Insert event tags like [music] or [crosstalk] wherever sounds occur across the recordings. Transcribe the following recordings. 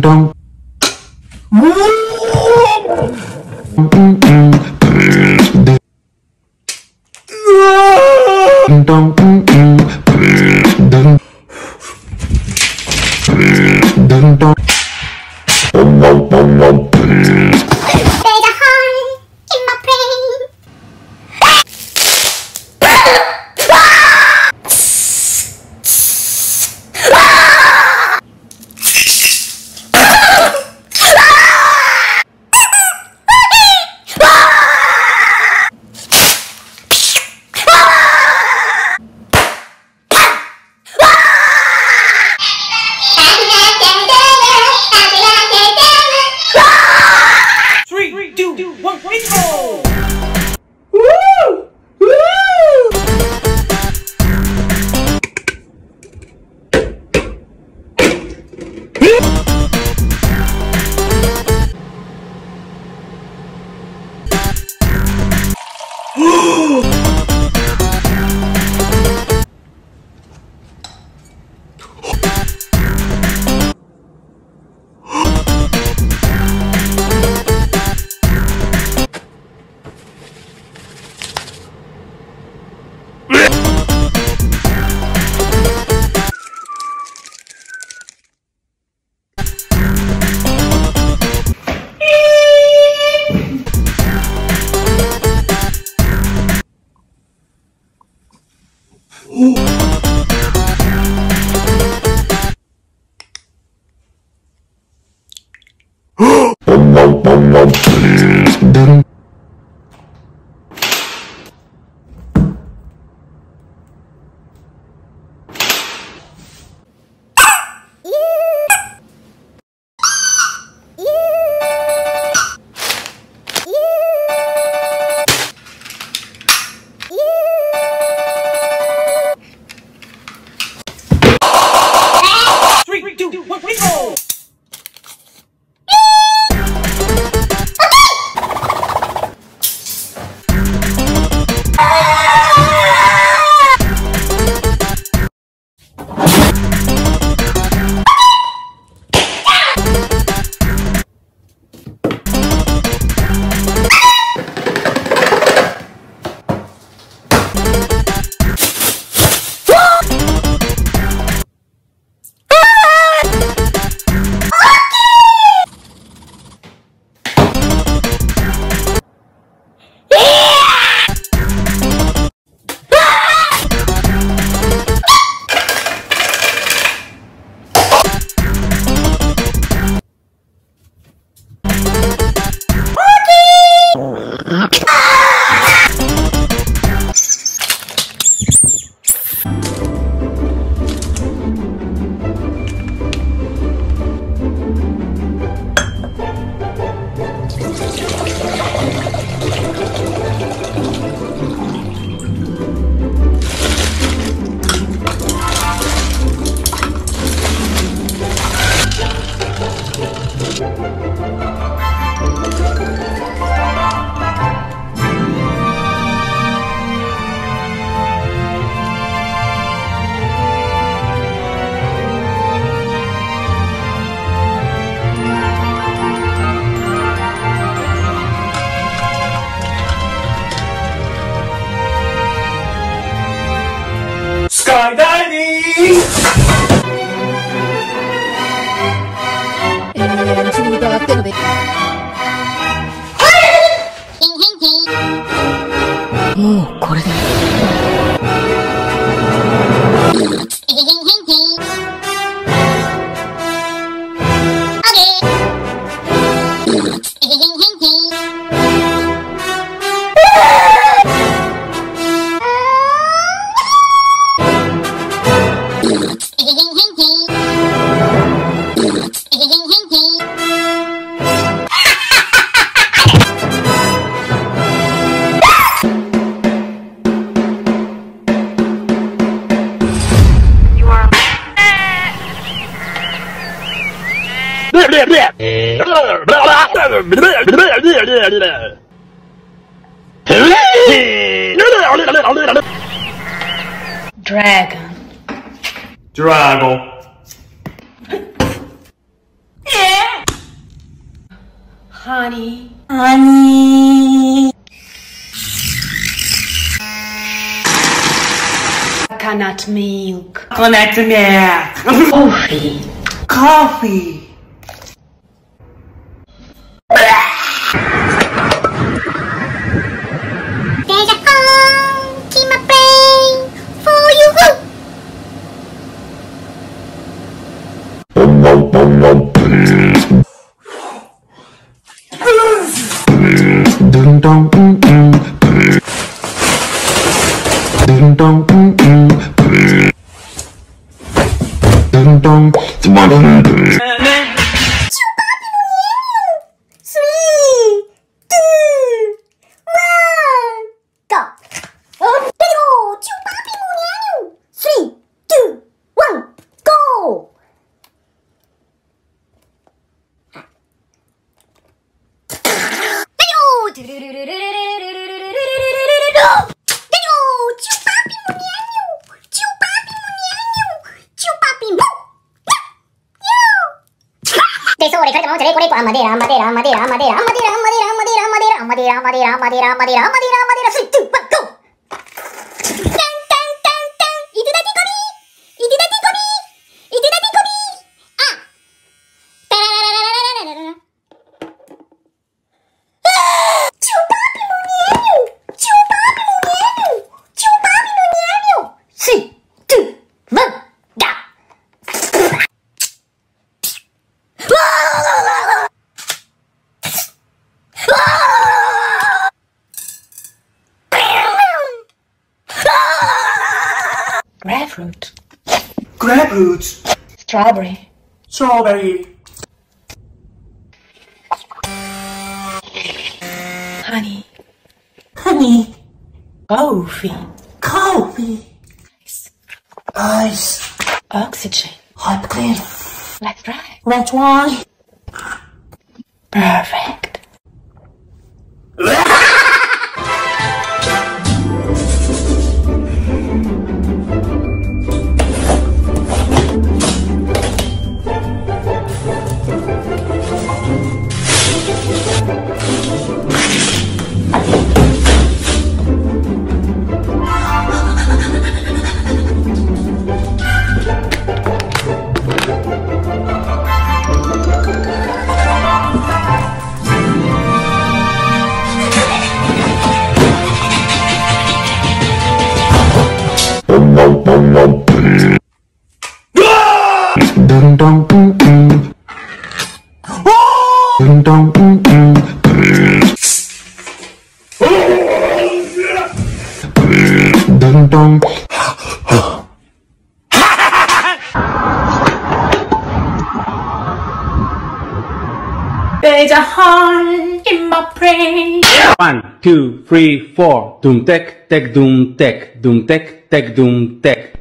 Ding dong. Skydiving! べもうこれで。Dragon. Dragon. yeah. [laughs] Honey. Honey. Coconut milk. Coconut milk. Coffee. Coffee. problem Tesoro, carta monte, reco, reco, amadera, amadera, amadera, amadera, amadera, amadera, amadera, amadera, amadera, grapefruit, Grapefruit. strawberry, Strawberry. honey, honey, coffee, coffee, ice, oxygen. hot clean, Let's try. Let's try. Perfect. Dun dun dun dun. Dun dun dun dun. Dun dun. There's a horn in my brain. One, two, three, four. Doom tech, tech, doom tech, doom tech, tech, doom tech.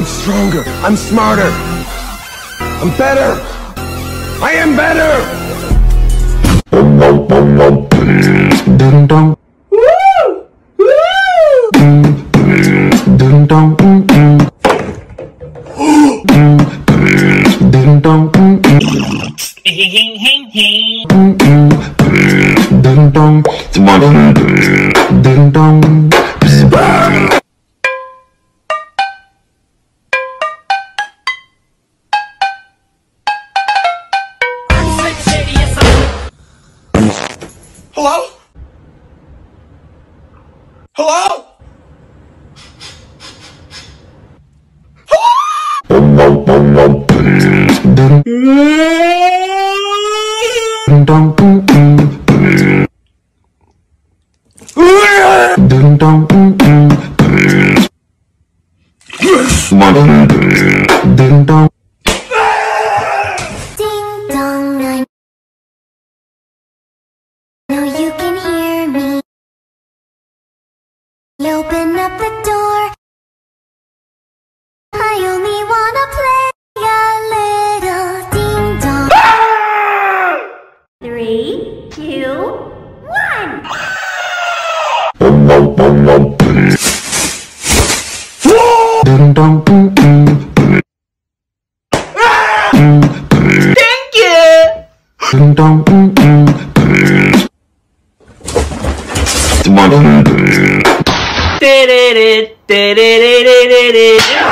I'm stronger. I'm smarter. I'm better. I am better. dong. Mm, Ding dong, Dong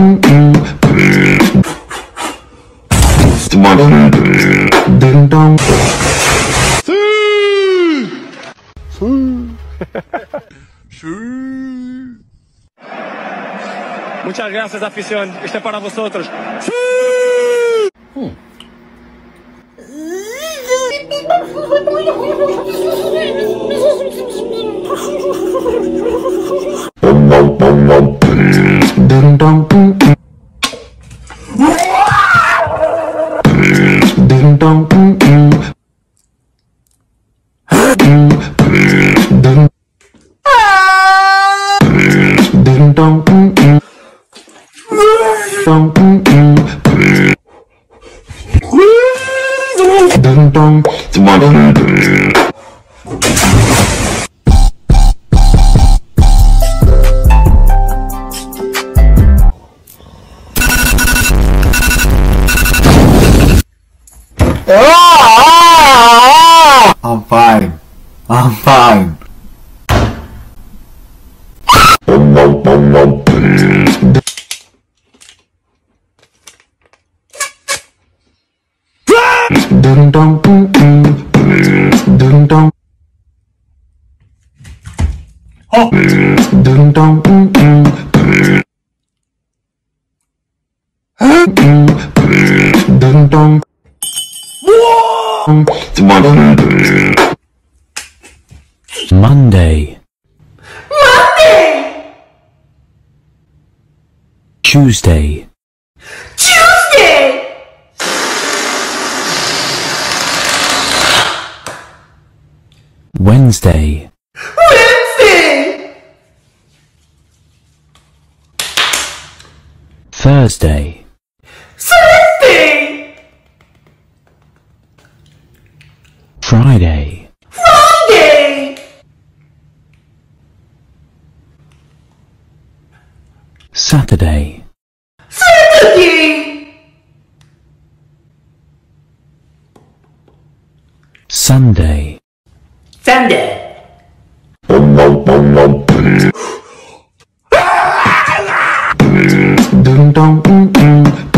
Sim! Sim! Sim! Muchas gracias, afición. Este é para vosotros. Sim! Ding dong. Mm. Ding Dong. Oh. Monday. Monday! Tuesday. Tuesday! Wednesday. Wednesday! Thursday. Thursday! Friday. Friday! Saturday. Saturday! Sunday. Sunday! Ding dong mm mm.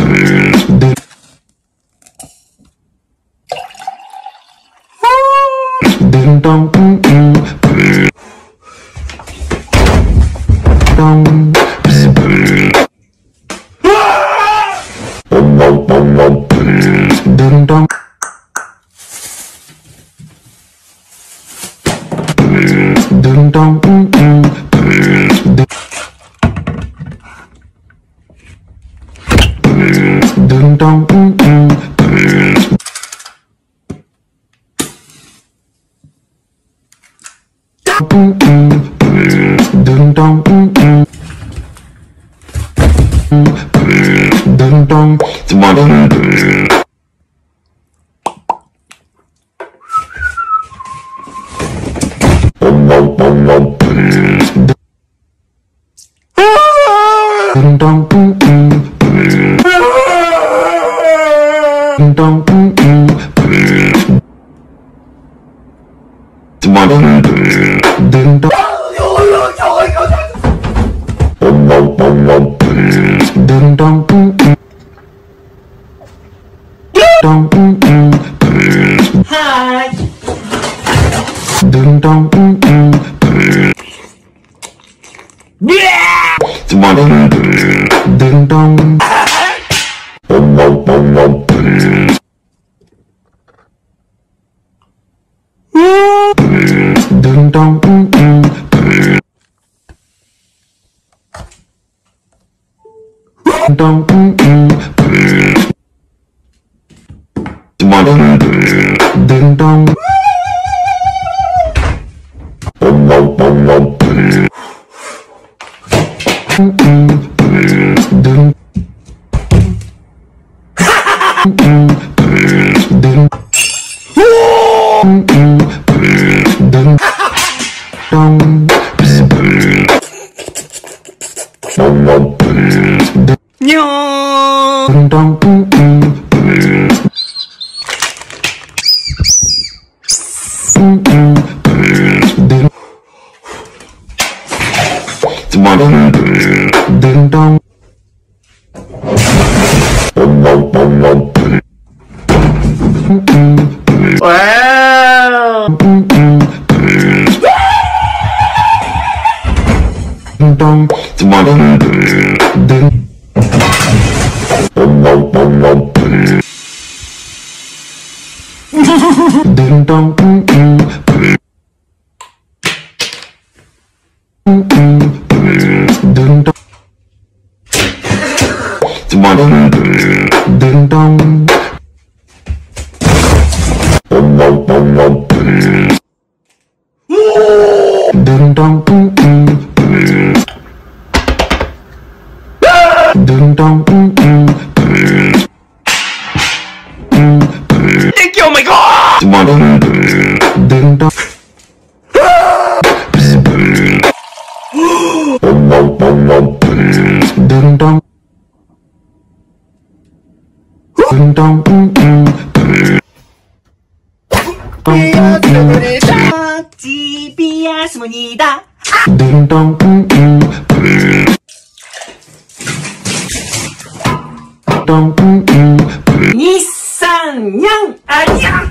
boom, boom. ding dong. Ding dong. 이었습니다. 이상양 아니야.